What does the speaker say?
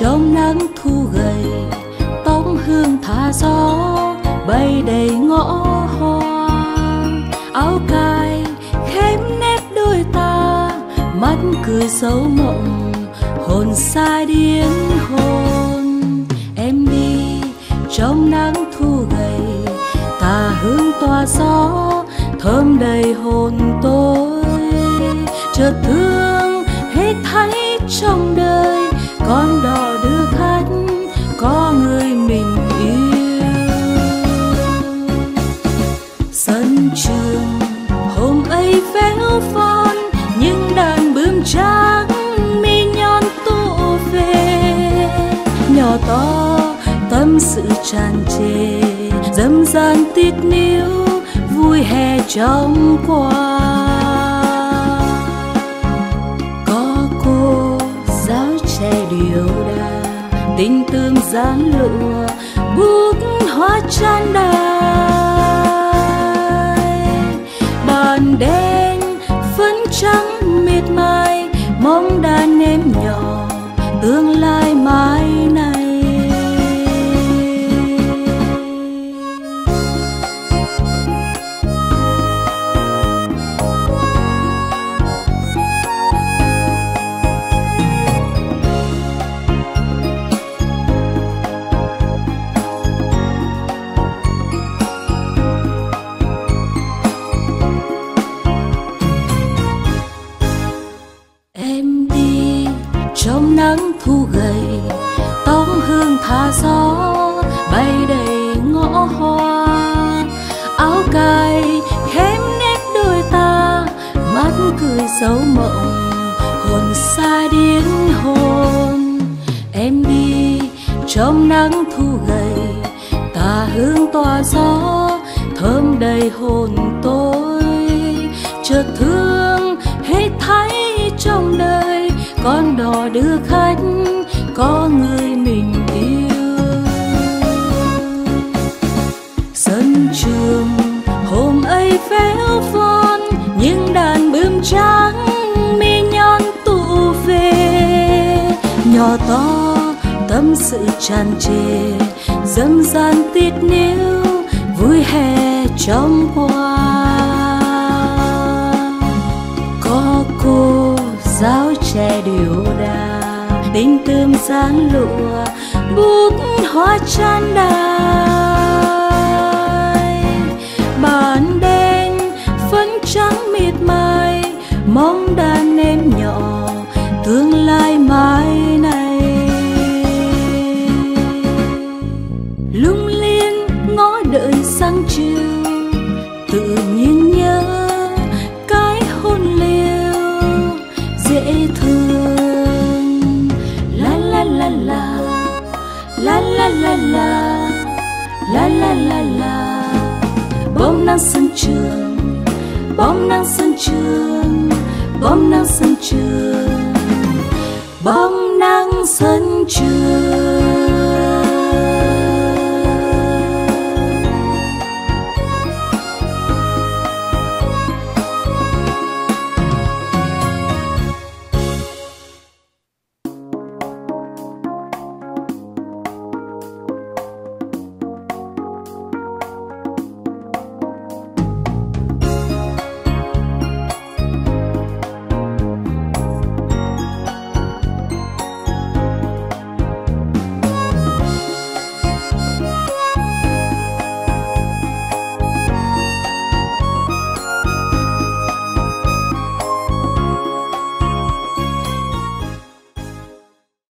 trong nắng thu gầy, tóc hương thả gió, bay đầy ngõ hoa. Áo cài khép nếp đôi ta, mắt cười sâu mộng, hồn xa điên hồn. Em đi trong nắng thu gầy, tà hương tỏa gió, thơm đầy hồn tôi. Chợt thương hết thấy trong đời tâm sự tràn trề, dâm gian tít níu vui hè trong qua. Có cô giáo trẻ điều đà tình tương gián lụa bút hoa tràn đài. Bàn đen phấn trắng miệt mài, mong đàn em nhỏ tương lai trong nắng thu gầy, tóc hương thả gió, bay đầy ngõ hoa. Áo cài khém nét đôi ta, mắt cười dấu mộng, hồn xa điên hồn. Em đi trong nắng thu gầy tà hương tỏa gió, thơm đầy hồn tôi. Chợt thương con đưa khách, có người mình yêu. Sân trường, hôm ấy phéo von những đàn bướm trắng mi nhon tụ về. Nhỏ to, tâm sự tràn trề, dâm gian tiết níu, vui hè trong qua tre điều đà tình tươm sáng lụa, bút hoa tràn đài. Bàn đen phấn trắng miệt mài, mong đàn em nhỏ tương lai mai này. Lung liên ngõ đợi sáng chiều thương la la la la la la la la la la la la bom nắng sân trường bom nắng sân trường bom nắng sân trường bom nắng sân